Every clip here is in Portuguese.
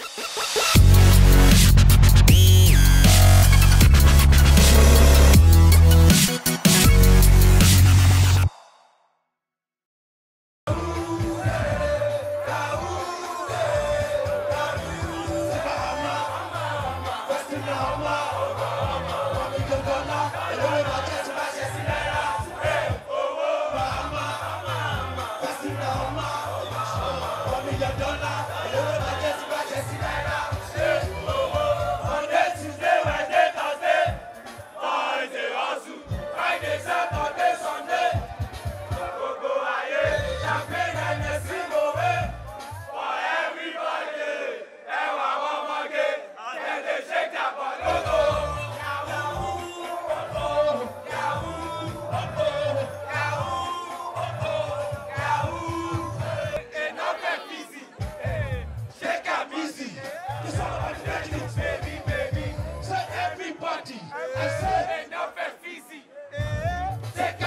we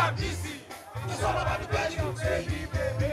Camisi, isola batu kwenye bebê.